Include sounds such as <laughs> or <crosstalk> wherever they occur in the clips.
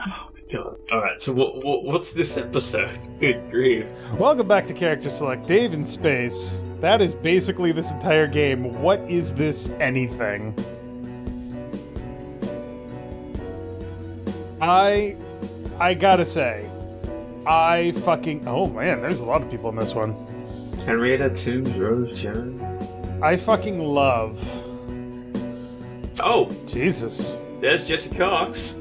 Oh my god. Alright, so what, what what's this episode? <laughs> Good grief. Welcome back to Character Select. Dave in Space. That is basically this entire game. What is this anything? I I gotta say, I fucking oh man, there's a lot of people in this one. Henrietta Toombs, Rose Jones. I fucking love Oh, Jesus. there's Jesse Cox.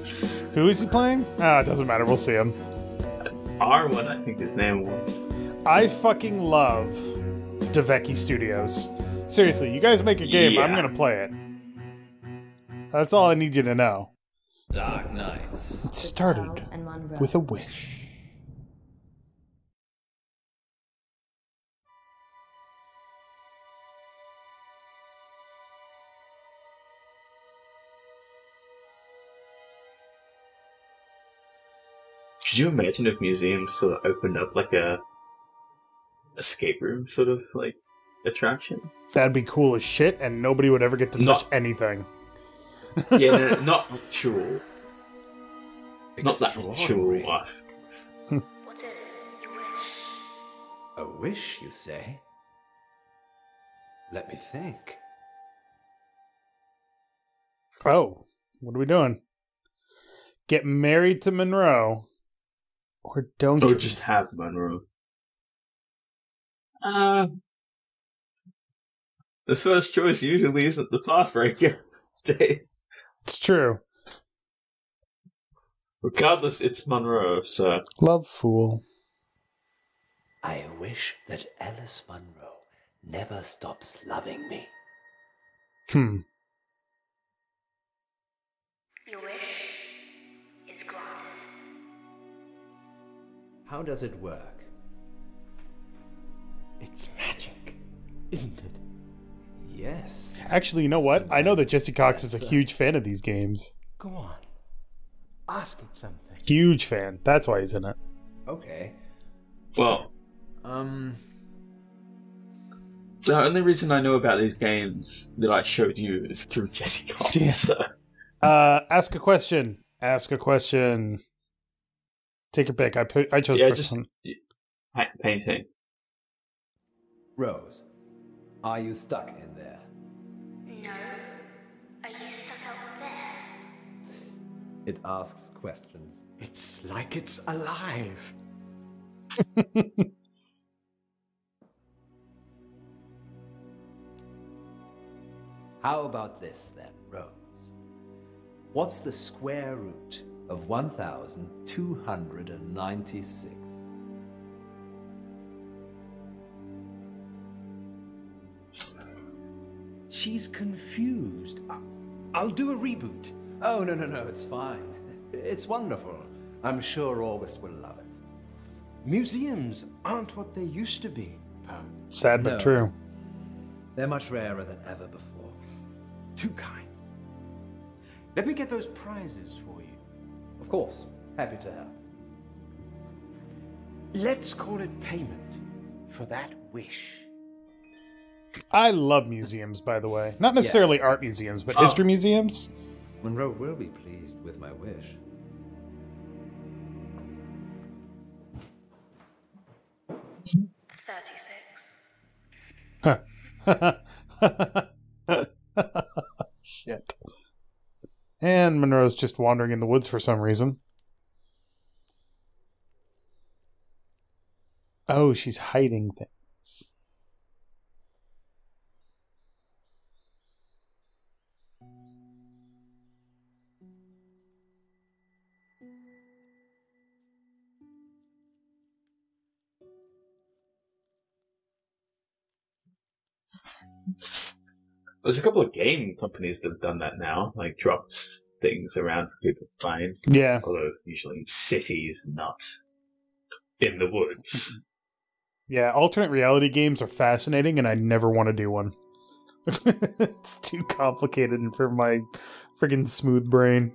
Who is he playing? Ah, it doesn't matter. We'll see him. R1, I think his name was. I fucking love D'avekki Studios. Seriously, you guys make a game, I'm gonna play it. That's all I need you to know. Dark Nights. It started with a wish. Could you imagine if museums sort of opened up like a escape room sort of like attraction? That'd be cool as shit, and nobody would ever get to Not- touch anything. Yeah, no, no, <laughs> not actual. Not that actual. Extraordinary. uh, What is it you wish? A wish, you say? Let me think. Oh, what are we doing? Get married to Munro, or don't? Or get- just have Munro. Uh, the first choice usually isn't the pathbreaker. <laughs> Dave. It's true. Regardless, it's Munro, so. Love fool. I wish that Ellis Munro never stops loving me. Hmm. Your wish How does it work? It's magic, isn't it? Yes. Actually, you know what? I know that Jesse Cox is a huge fan of these games. Go on. Ask it something. Huge fan. That's why he's in it. Okay. Well, Um. the only reason I know about these games that I showed you is through Jesse Cox. Yeah. So. <laughs> Uh, ask a question. Ask a question. Take a pick. I put. I chose Yeah, first just one. pa- painting. Rose, are you stuck in there? No. Are you stuck out there? It asks questions. It's like it's alive. <laughs> How about this then, Rose? What's the square root of 1296? She's confused. I'll do a reboot. Oh, no, no, no, it's fine. It's wonderful. I'm sure August will love it. Museums aren't what they used to be, Poe. Sad but No. true. They're much rarer than ever before. Too kind. Let me get those prizes for you. Of course, happy to help. Let's call it payment for that wish. I love museums, by the way. Not necessarily art museums, but Oh. history museums. Munro will be pleased with my wish. Thirty-six. <laughs> Shit. And Munro's just wandering in the woods for some reason. Oh, she's hiding things. There's a couple of game companies that have done that now, like dropped things around for people to find. Yeah. Although usually in cities, not in the woods. Yeah, alternate reality games are fascinating, and I never want to do one. <laughs> it's too complicated for my friggin' smooth brain.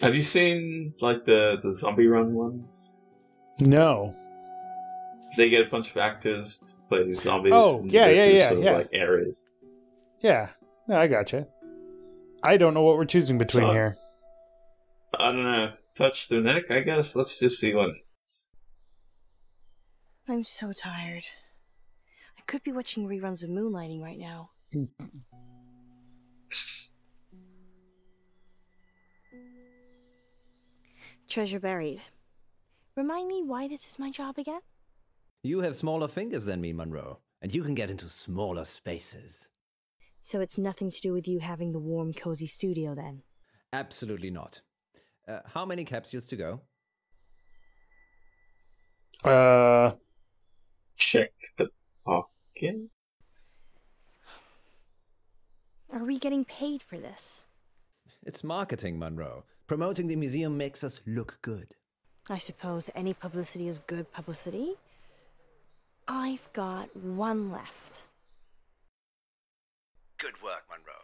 Have you seen like the the zombie run ones? No. They get a bunch of actors to play zombies. Oh, yeah, yeah, yeah, of, yeah. like areas. Yeah. No, I gotcha. I don't know what we're choosing between So- here. I don't know. touch the neck, I guess. Let's just see what. I'm so tired. I could be watching reruns of Moonlighting right now. Treasure buried. Remind me why this is my job again? You have smaller fingers than me, Munro, and you can get into smaller spaces. So it's nothing to do with you having the warm, cozy studio then? Absolutely not. Uh, how many capsules to go? Uh, Check the pocket. Are we getting paid for this? It's marketing, Munro. Promoting the museum makes us look good. I suppose any publicity is good publicity. I've got one left. Good work, Munro.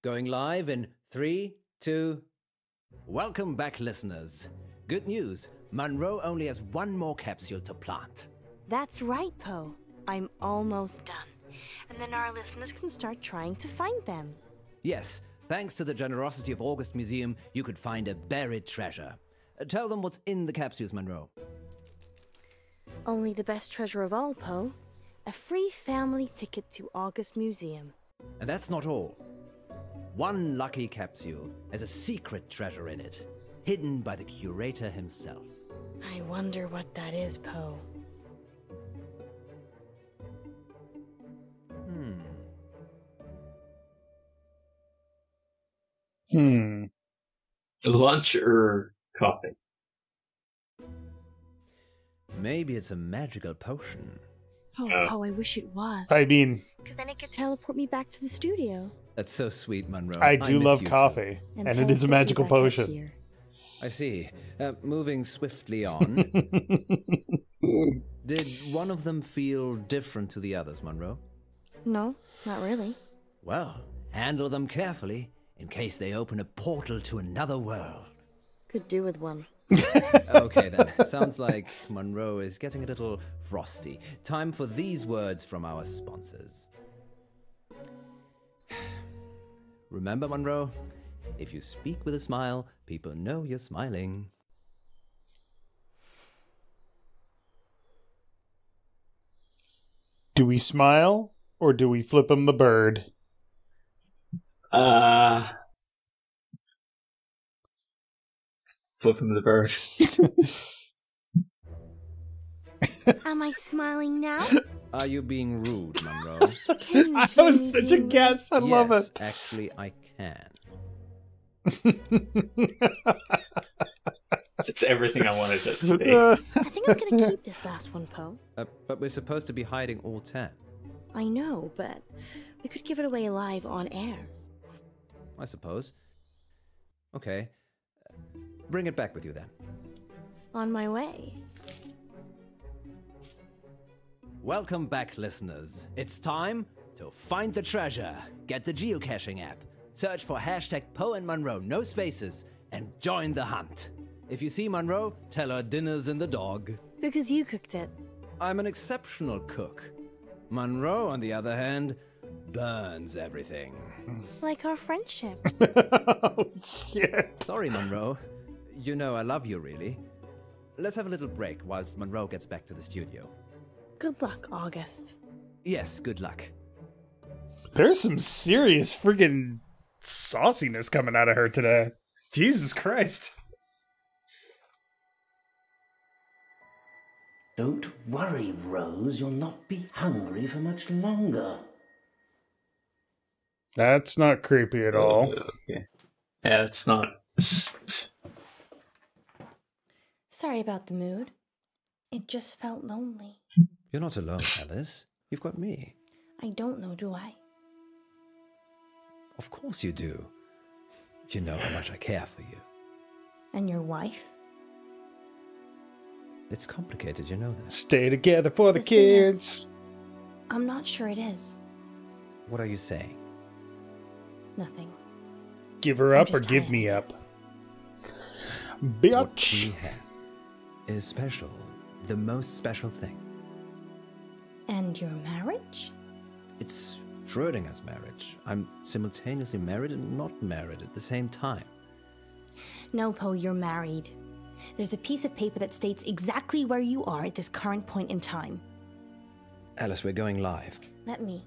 Going live in three, two. Welcome back, listeners. Good news Munro only has one more capsule to plant. That's right, Poe. I'm almost done. And then our listeners can start trying to find them. Yes, thanks to the generosity of August Museum, you could find a buried treasure. Uh, tell them what's in the capsules, Munro. Only the best treasure of all, Poe. A free family ticket to August Museum. And that's not all. One lucky capsule has a secret treasure in it, hidden by the curator himself. I wonder what that is, Poe. hmm. Hmm. Lunch or coffee? Maybe it's a magical potion. Oh, Uh. Poe, I wish it was. I mean, Because then it could teleport me back to the studio. That's so sweet, Munro. I do miss love you too. coffee, and, it is a magical potion. I see. Uh, moving swiftly on. <laughs> Did one of them feel different to the others, Munro? No, not really. Well, handle them carefully in case they open a portal to another world. Could do with one. Okay, then. <laughs> Sounds like Munro is getting a little frosty. Time for these words from our sponsors. Remember, Munro, if you speak with a smile, people know you're smiling. do we smile or do we flip him the bird? Uh. Flip him the bird. <laughs> <laughs> Am I smiling now? <laughs> Are you being rude, Munro? <laughs> Can you I hear was me such a being guess. I love yes, it. actually, I can. <laughs> It's everything I wanted it to be. I think I'm gonna keep this last one, Poe. Uh, but we're supposed to be hiding all ten. I know, but we could give it away live on air. I suppose. Okay. Uh, Bring it back with you then. On my way. Welcome back, listeners. It's time to find the treasure. Get the geocaching app. Search for hashtag Poe and Munro, no spaces, and join the hunt. If you see Munro, tell her dinner's in the dog. Because you cooked it. I'm an exceptional cook. Munro, on the other hand, burns everything. Like our friendship. <laughs> oh, shit. Sorry, Munro. You know I love you, really. Let's have a little break whilst Munro gets back to the studio. Good luck, August. Yes, good luck. There's some serious friggin' sauciness coming out of her today. Jesus Christ. Don't worry, Rose. You'll not be hungry for much longer. That's not creepy at all. Oh, okay. Yeah, it's not. Sorry about the mood. It just felt lonely. You're not alone, Ellis. You've got me. I don't know, do I? Of course you do. You know how much I care for you. And your wife? It's complicated, you know that. Stay together for the, The thing is- kids. I'm not sure it is. What are you saying? Nothing. Give her I'm up or give me of up. this. What Bitch. we have is special. The most special thing. And your marriage? It's Schrodinger's marriage. I'm simultaneously married and not married at the same time. No, Poe, you're married. There's a piece of paper that states exactly where you are at this current point in time. Ellis, we're going live. Let me.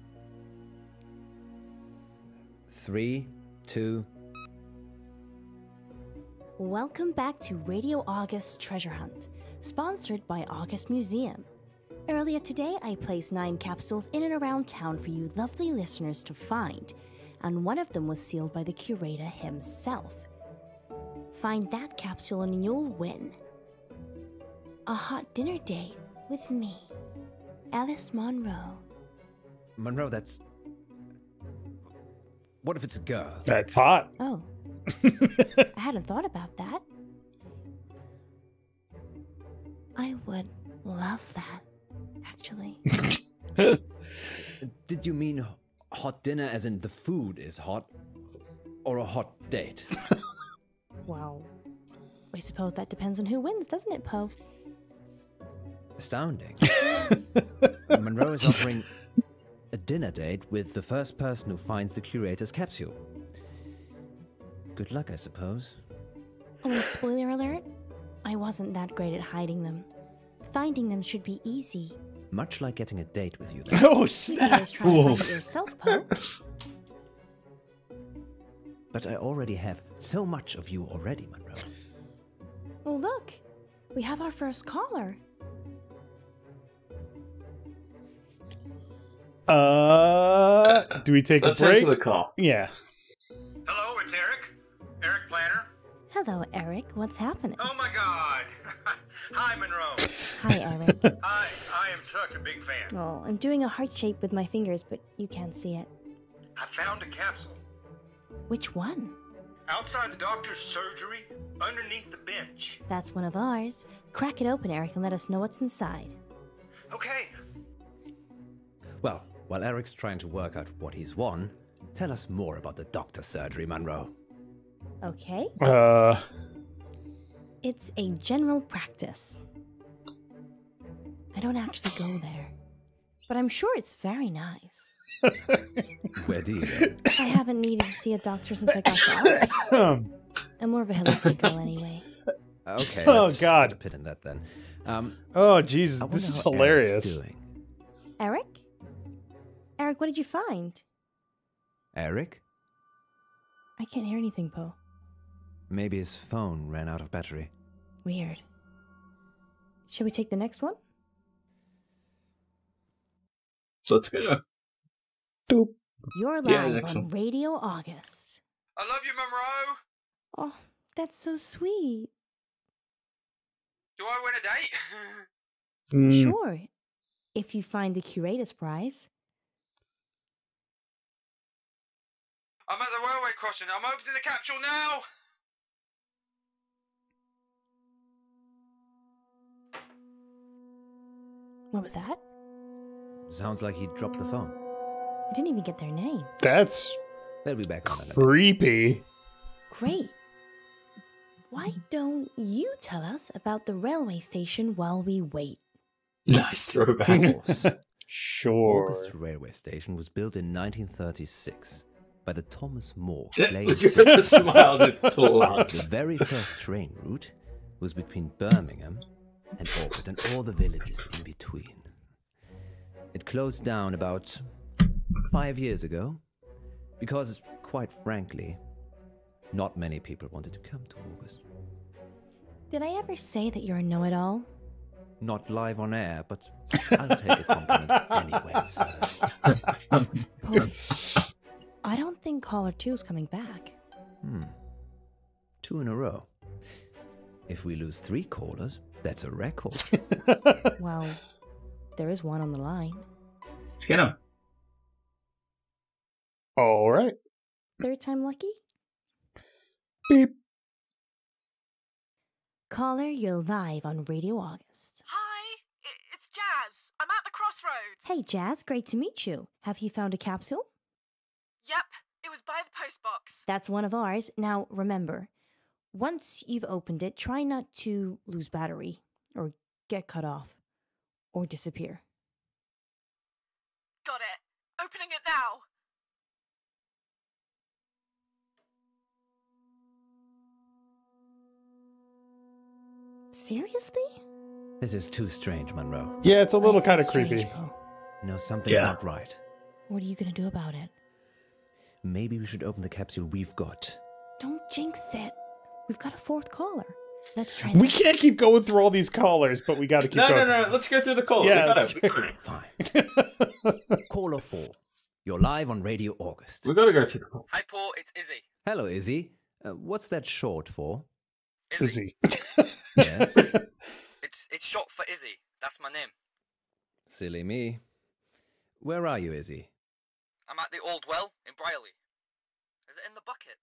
Three, two. Welcome back to Radio August Treasure Hunt, sponsored by August Museum. Earlier today, I placed nine capsules in and around town for you lovely listeners to find, and one of them was sealed by the curator himself. Find that capsule and you'll win. A hot dinner date with me, Ellis Munro. Munro, that's. What if it's a girl? That's hot. Oh, I hadn't thought about that. I would love that, actually. <laughs> Did you mean hot dinner as in the food is hot? Or a hot date? <laughs> Well, I suppose that depends on who wins, doesn't it, Poe? Astounding. <laughs> Munro is offering a dinner date with the first person who finds the curator's capsule. Good luck, I suppose. Oh, and spoiler alert, I wasn't that great at hiding them. Finding them should be easy. Much like getting a date with you. Then. Oh, snap. always try to find Wolf. yourself, <laughs> But I already have so much of you already, Munro. Well, look, we have our first caller. Uh, do we take a Let's break? answer the call. Yeah. Hello, it's Eric. Eric Planner. Hello, Eric. What's happening? Oh my God. Hi, Munro. Hi, Eric. <laughs> I I am such a big fan. oh, I'm doing a heart shape with my fingers, but you can't see it. I found a capsule Which one? outside the doctor's surgery, underneath the bench. That's one of ours. Crack it open, Eric, and let us know what's inside. Okay. Well, while Eric's trying to work out what he's won, tell us more about the doctor's surgery, Munro. Okay? Uh, It's a general practice. I don't actually go there, but I'm sure it's very nice. Where do you go? I haven't needed to see a doctor since I got to <coughs> I'm more of a holistic girl anyway. Okay. Oh, let's God. Put a pin in that then. Um, oh, Jesus, this is how Eric's hilarious. doing. Eric? Eric, what did you find? Eric? I can't hear anything, Poe. Maybe his phone ran out of battery. Weird. Shall we take the next one? So let's go. <laughs> Doop. You're live next on one. Radio August. I love you, Munro. Oh, that's so sweet. Do I win a date? Mm, Sure. If you find the curator's prize. I'm at the railway crossing. I'm opening the capsule now. What was that? Sounds like he dropped the phone. I didn't even get their name. That's They'll be back on in creepy. Great. Why don't you tell us about the railway station while we wait? Nice throwback. Of course. <laughs> Sure. August Railway Station was built in 1936 by the Thomas More Look Clay at the smile just The very first train route was between Birmingham and August and all the villages in between. It closed down about five years ago because, quite frankly, not many people wanted to come to August. Did I ever say that you're a know it all? Not live on air, but I'll take a compliment anyways. I don't think caller two's coming back. Hmm. Two in a row. If we lose three callers, that's a record. <laughs> Well, there is one on the line. Let's get him. All right. Third time lucky? Beep. Caller, you're live on Radio August. Hi, it's Jazz. I'm at the crossroads. Hey, Jazz, great to meet you. Have you found a capsule? Yep, it was by the postbox. That's one of ours. Now, remember, once you've opened it, try not to lose battery, or get cut off, or disappear. Got it. Opening it now. Seriously? This is too strange, Munro. Yeah, it's a little kind of creepy. strange, No, something's Yeah. not right. What are you gonna do about it? Maybe we should open the capsule we've got. Don't jinx it. We've got a fourth caller. Let's try We that. can't keep going through all these callers, but we got to keep going. No, no, going. no. Let's go through the call. Yeah, we gotta, we gotta, Fine. <laughs> Caller 4. You're live on Radio August. we gotta go through the call. Hi, Paul. It's Izzy. Hello, Izzy. Uh, what's that short for? Izzy. Yes. <laughs> It's it's short for Izzy. That's my name. Silly me. Where are you, Izzy? I'm at the Old Well in Brierley. Is it in the bucket?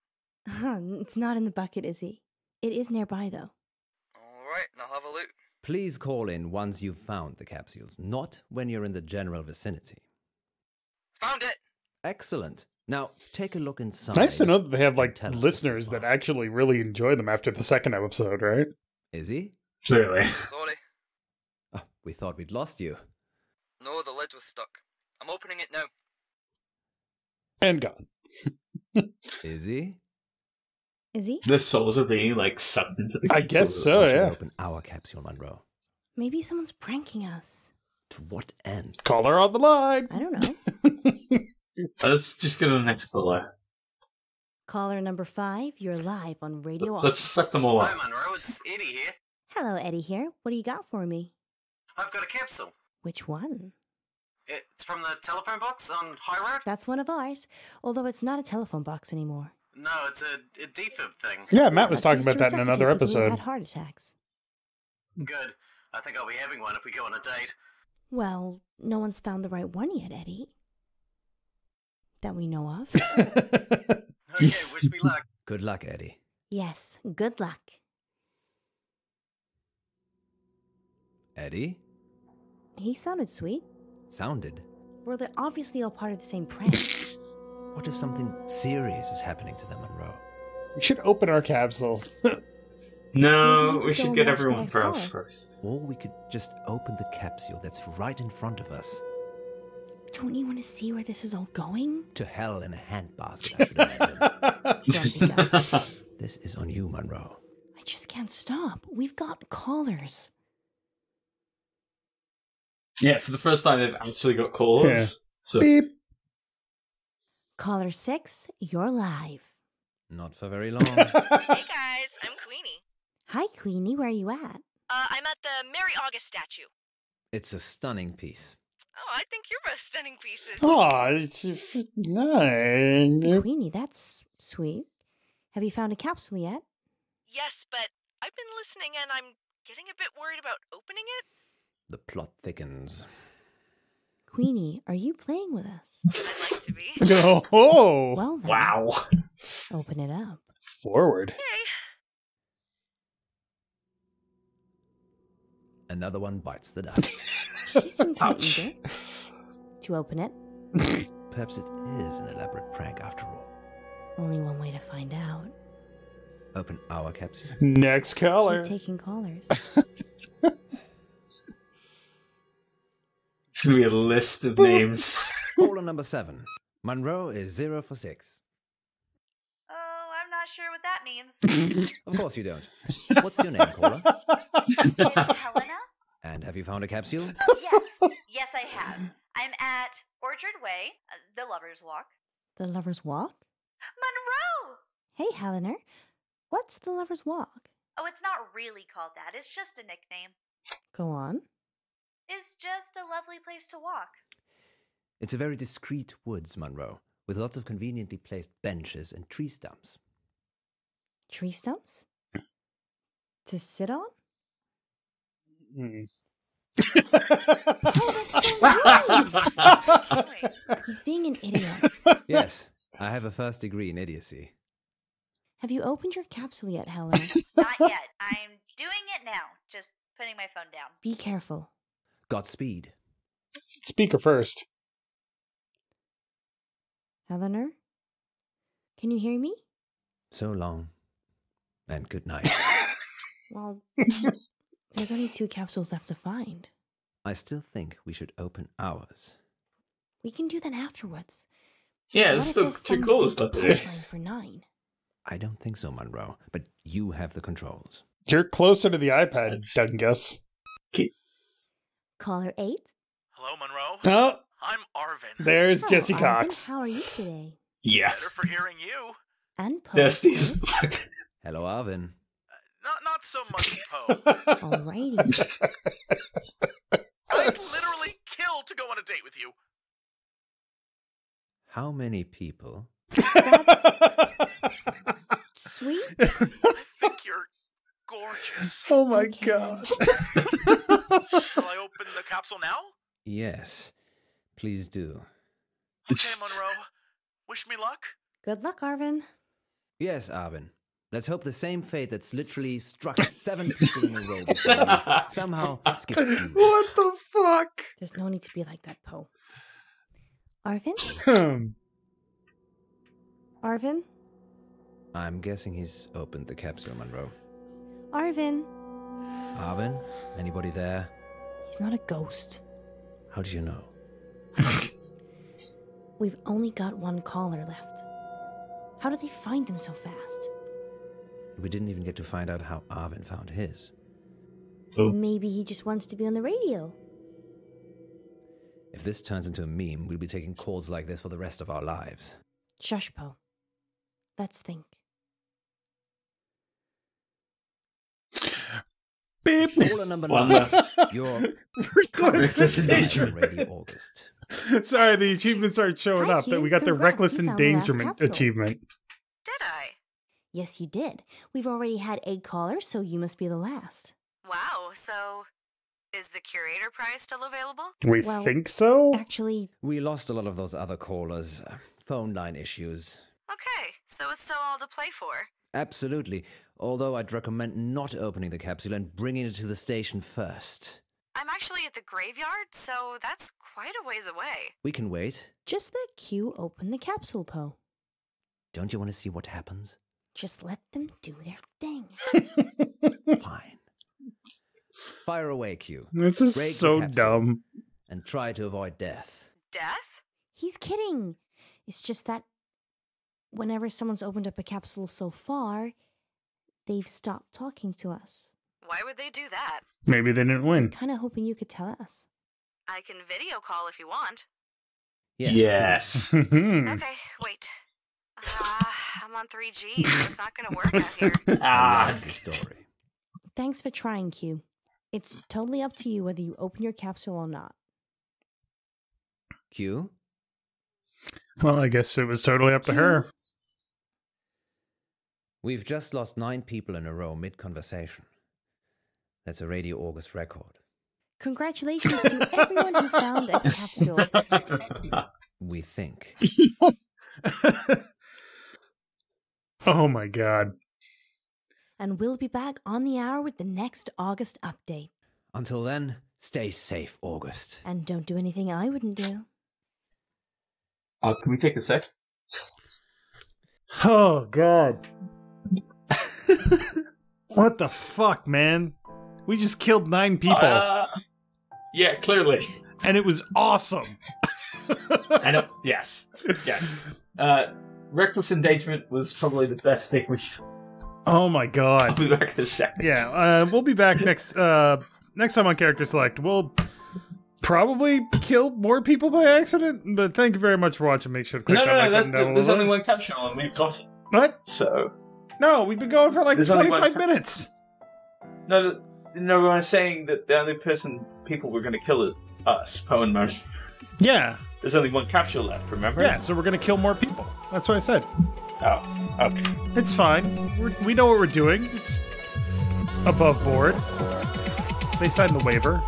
Huh, it's not in the bucket, Izzy. It is nearby, though. All right, I'll have a look. Please call in once you've found the capsules, not when you're in the general vicinity. Found it. Excellent. Now, take a look inside. nice to know that they have like tell us what listeners that actually really enjoy them after the second episode, right? Izzy? Clearly. Sorry. Oh, we thought we'd lost you. No, the lid was stuck. I'm opening it now. And gone. <laughs> Izzy? he? The souls are being like sucked into the. I <laughs> guess so. Yeah. Open our capsule, Munro. Maybe someone's pranking us. To what end? Caller on the line. I don't know. <laughs> Let's just go to the next caller. Caller number five, you're live on Radio Let's August. suck them all up. Hi, up. Monroe. It's Eddie here. Hello, Eddie here. What do you got for me? I've got a capsule. Which one? It's from the telephone box on High Road. That's one of ours, although it's not a telephone box anymore. No, it's a, a defib thing. Yeah, Matt was talking about that in another episode. Had heart attacks. Good. I think I'll be having one if we go on a date. Well, no one's found the right one yet, Eddie. That we know of. <laughs> Okay, wish me luck. <laughs> Good luck, Eddie. yes, good luck. Eddie? He sounded sweet. Sounded. Well, they're obviously all part of the same prank. <laughs> What if something serious is happening to them, Munro? we should open our capsule. <laughs> No, we we should get everyone for us first. Or we could just open the capsule that's right in front of us. Don't you want to see where this is all going? To hell in a handbasket, I should imagine. <laughs> Grumpy guy. <laughs> this is on you, Munro. I just can't stop. We've got callers. Yeah, for the first time they've actually got callers. Yeah. So Beep. Caller six, you're live. Not for very long. <laughs> Hey <laughs> guys, I'm Queenie. Hi, Queenie. Where are you at? Uh, I'm at the Mary August statue. it's a stunning piece. Oh, I think you're both stunning pieces. Oh, it's no. Queenie, that's sweet. Have you found a capsule yet? Yes, but I've been listening and I'm getting a bit worried about opening it. The plot thickens. Queenie, are you playing with us? I'd like to be. <laughs> Oh, Well, then, wow. open it up. forward. Yay. Another one bites the dust. She seemed pretty Ouch. eager to open it. Perhaps it is an elaborate prank after all. Only one way to find out. Open our capsule. Next caller. Keep taking callers. <laughs> It's gonna be a list of names. <laughs> Caller number seven. Munro is zero for six. Oh, I'm not sure what that means. <laughs> Of course you don't. What's your name, caller? Helena? And have you found a capsule? Yes, yes, I have. I'm at Orchard Way, uh, the Lover's Walk. the Lover's Walk? Munro! Hey, Helena. What's the Lover's Walk? Oh, it's not really called that. It's just a nickname. Go on. It's just a lovely place to walk. It's a very discreet woods, Munro, with lots of conveniently placed benches and tree stumps. Tree stumps? To sit on? Hmm. He's being an idiot. Yes, I have a first degree in idiocy. Have you opened your capsule yet, Helen? Not yet. I'm doing it now. Just putting my phone down. Be careful. Godspeed. Speaker first. Eleanor? Can you hear me? So long. And good night. <laughs> Well, there's only two capsules left to find. I still think we should open ours. We can do that afterwards. Yeah, it's there's if still this two then callers is the to do. punchline for nine. I don't think so, Munro, but you have the controls. You're closer to the iPad, That's- Dungus. Caller 8. Hello, Munro. Oh, I'm Arvin. there's Hello, Jesse Arvin. Cox. How are you today? Yeah. Better for hearing you. And Poe. Thirsty of as course. fuck. Hello, Arvin. Uh, not not so much Poe. Alrighty. <laughs> I'd literally kill to go on a date with you. How many people? <laughs> Sweet. I think you're gorgeous. <laughs> oh my Okay. god. <laughs> Shall I open the capsule now? Yes. Please do. Okay, Munro. Wish me luck. Good luck, Arvin. Yes, Arvin. Let's hope the same fate that's literally struck seven people in a row before you <laughs> somehow skips you. what the fuck? There's no need to be like that, Poe. Arvin? Hmm. Arvin? I'm guessing he's opened the capsule, Munro. Arvin? Arvin? Anybody there? He's not a ghost. How do you know? <laughs> We've only got one caller left. How did they find them so fast? We didn't even get to find out how Arvin found his. Oh. Maybe he just wants to be on the radio. If this turns into a meme, we'll be taking calls like this for the rest of our lives. Shush, Poe. Let's think. Beep. Caller number One nine. left. <laughs> Your Reckless Reckless endangerment. Radio August. Sorry, the achievements aren't showing Hi, up. That Hugh. we got the Congrats, reckless you found the last endangerment capsule. achievement. Did I? Yes, you did. We've already had eight callers, so you must be the last. Wow, so is the curator prize still available? We Well- think so. Actually, We lost a lot of those other callers. uh, Phone line issues. Okay, so it's still all to play for. Absolutely. Although I'd recommend not opening the capsule and bringing it to the station first. I'm actually at the graveyard, so that's quite a ways away. We can wait. just let Q open the capsule, Poe. Don't you want to see what happens? Just let them do their thing. <laughs> Fine. Fire away, Q, This is Break so dumb. and try to avoid death. Death? He's kidding. It's just that whenever someone's opened up a capsule so far, they've stopped talking to us. Why would they do that? Maybe they didn't win. Kind of hoping you could tell us. I can video call if you want. Yes. Yes. <laughs> Hmm. Okay, wait. Uh, I'm on 3G, so it's not gonna work out here. <laughs> ah. likely story. Thanks for trying, Q. It's totally up to you whether you open your capsule or not. Q, Well, I guess it was totally up to her. We've just lost nine people in a row mid conversation. That's a Radio August record. Congratulations to everyone who found a capsule. <laughs> We think. <laughs> oh my god. And we'll be back on the hour with the next August update. Until then, stay safe, August. And don't do anything I wouldn't do. Oh, can we take a sec? Oh god. <laughs> what the fuck, man? We just killed nine people, Uh, yeah, clearly. and it was awesome. I know. Yes. Yes. Uh, reckless endangerment was probably the best thing we. should. Oh my I'll god. be back in a second. Yeah, uh, we'll be back next uh next time on Character Select. We'll probably kill more people by accident, but thank you very much for watching. Make sure to click No, that no, like no. button That, down there's only one caption and we've got it. What? So No, we've been going for like There's only 25 one minutes. no, no, no. I'm saying that the only person people we're going to kill is us, Poe and. Yeah, There's only one capsule left. Remember? yeah, so we're gonna kill more people. That's what I said. Oh. Okay. It's fine. We're, we know what we're doing. It's above board. They signed the waiver.